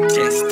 with.